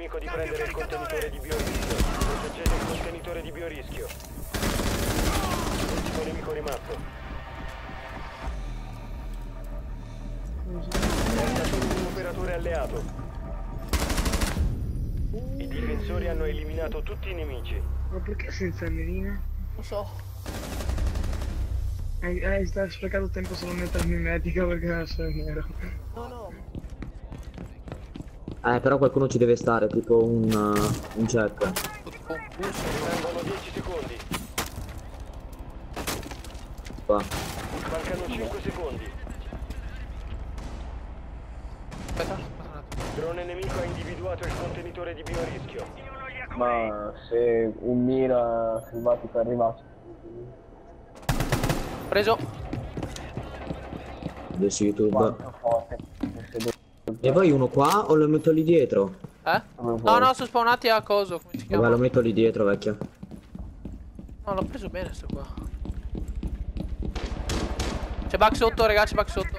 nemico di prendere il contenitore di biorischio. Proteggete il contenitore di biorischio. Ultimo nemico rimasto. Resta solo un operatore alleato. I difensori hanno eliminato tutti i nemici. Ma perché senza mirina? Lo so. Hai, hai sprecato tempo solo netta mimetica perché non so nero. No, no. Eh, però qualcuno ci deve stare, tipo un, uh, un check. Rimangono 10 secondi. Qua. Mancano 5 secondi. Aspetta. Drone nemico ha individuato il contenitore di biorischio. Ma se un mira selvatico è arrivato. Preso. Adesso YouTube. Quanto E poi uno qua o lo metto lì dietro? Eh? No, vuoi. no, sono spawnati a coso. Come si Vabbè, lo metto lì dietro, vecchio. No, l'ho preso bene sto qua. C'è bug sotto, ragazzi, c'è bug sotto.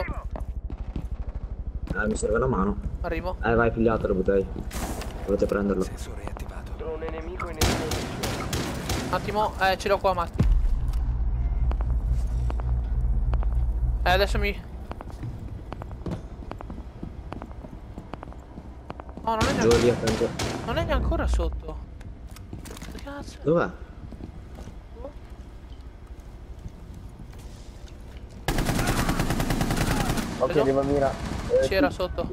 Eh, mi serve la mano. Arrivo. Eh, vai, pigliatelo, butai. Dovete prenderlo. Drone nemico in. Un attimo, eh, ce l'ho qua, Matti. Eh, adesso mi... No, non è Giù neanche... lì, attento. Non è neanche ancora sotto. Cazzo? Dov'è? Ok, arriva mira. Eh, C'era sotto.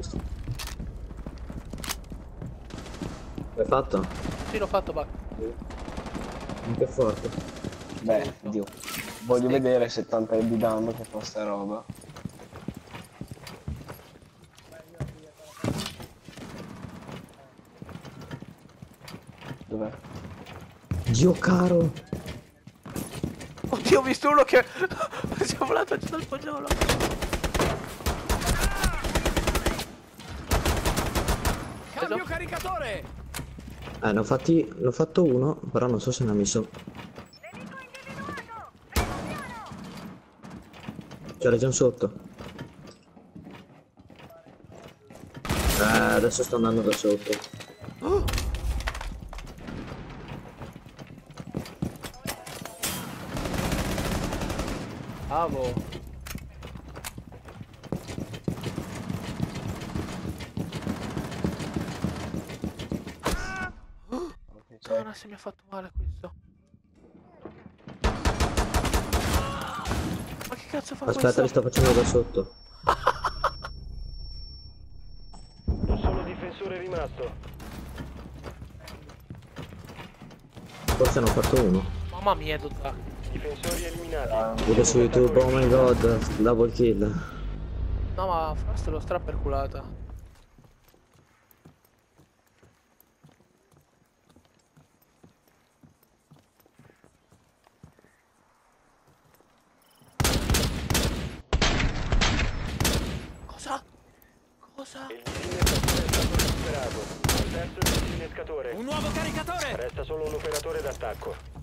L'hai fatto? Sì, l'ho fatto, bug. Che forte. Beh, Dio. Voglio vedere 70 di danno che fa sta roba. Dov'è? Dio caro. Oddio, ho visto uno che... si è volato giù dal poggiolo. Cambio caricatore! Eh, ne ho fatti. Ne ho fatto uno, però non so se ne ha messo. C'era già un sotto. Eh, adesso sto andando da sotto. Bravo. Madonna, se mi ha fatto male questo. Ma che cazzo fa Aspetta, li questo? sto facendo da sotto. Un solo difensore rimasto. Forse ne ho fatto uno. Mamma mia, Dota. Difensori eliminati. Vedo su YouTube, oh my god, double kill. No, ma Frost l'ho straperculata. Cosa? Cosa? Il disinnescatore è stato recuperato. Al terzo il disinnescatore. Un nuovo caricatore! Resta solo un operatore d'attacco.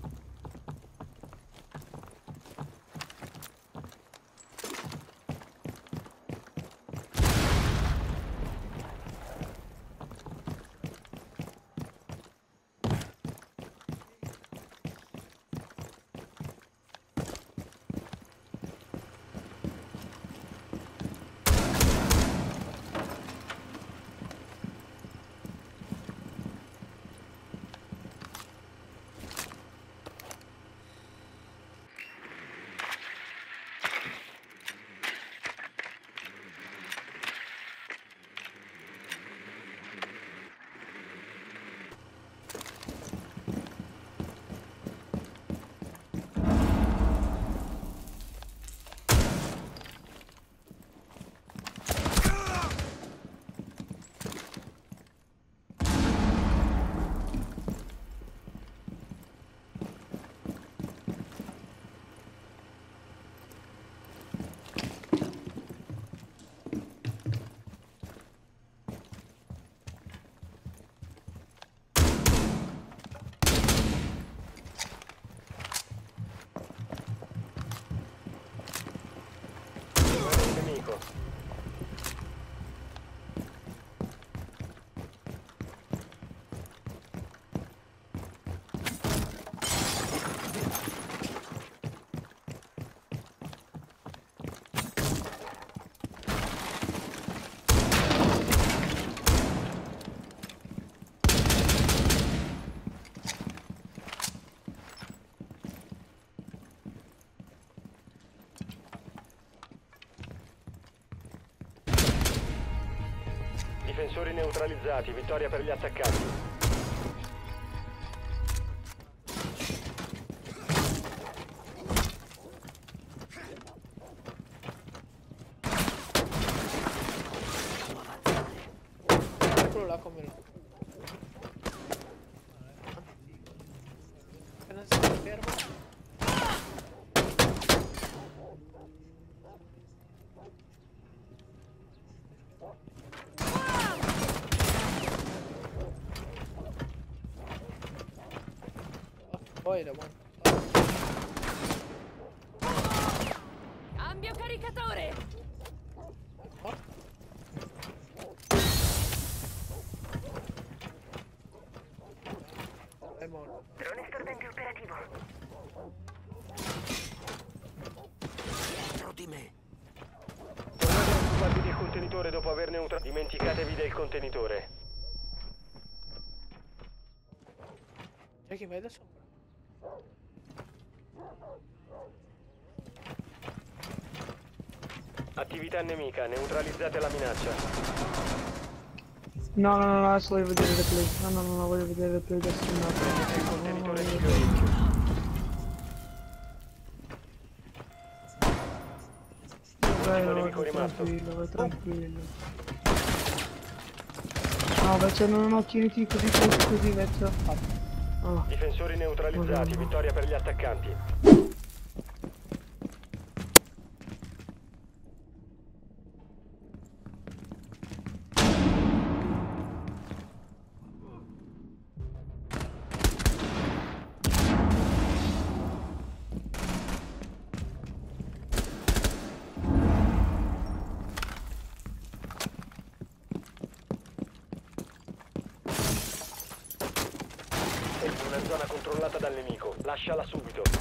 Neutralizzati, vittoria per gli attaccanti. Quello là come lo... Poi da buon... Cambio caricatore! È morto. Drone stornente operativo. Dietro di me. Tornate a occuparvi del contenitore dopo aver neutralizzato. Dimenticatevi del contenitore. C'è chi vai da sopra? Attività nemica, neutralizzate la minaccia. No, no, no, no, adesso voglio vedere il replay. No, no, no, no, voglio vedere il replay adesso. Il No. contenitore di Bioricchio. Vai, Ultimo vai, tranquillo, vai tranquillo. No, vecchio, no, no, no, tieniti così, così, così, vecchio. Oh. Difensori neutralizzati, vittoria per gli attaccanti. Sei in una zona controllata dal nemico. Lasciala subito.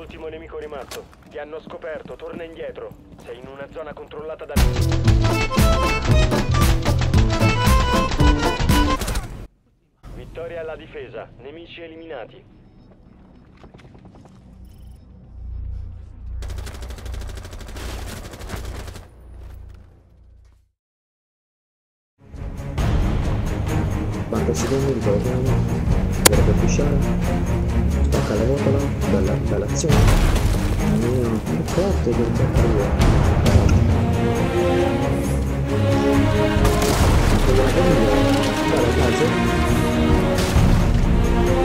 Ultimo nemico rimasto. Ti hanno scoperto, torna indietro. Sei in una zona controllata dal nemico. Vittoria alla difesa, nemici eliminati. Quanto secondi di programma dovrebbe pusciare? Spacca la ruotola dalla, dall'azione. Mio, più forte del battaglio. Voglio la famiglia, va alla casa.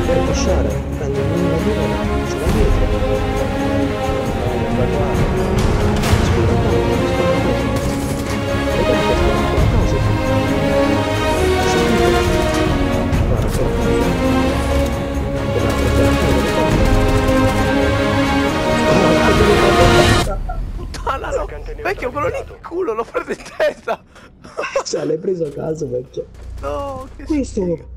Per pushare, prendi il numero di va dietro. Guardate. Scusa, no, scusa, no. Vedete che sta a casa. Culo, l'ho preso in testa! Cioè, l'hai preso a caso, vecchio. No, che Questo, schifo.